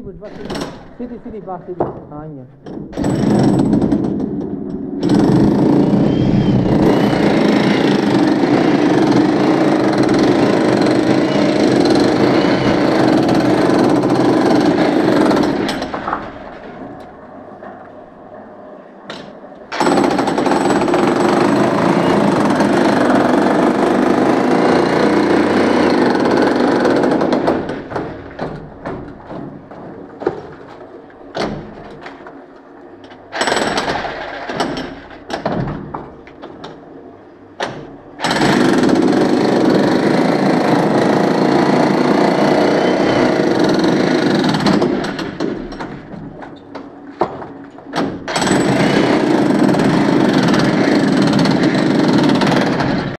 सीधी बस सीधी सीधी सीधी बस सीधी। हाँ ये।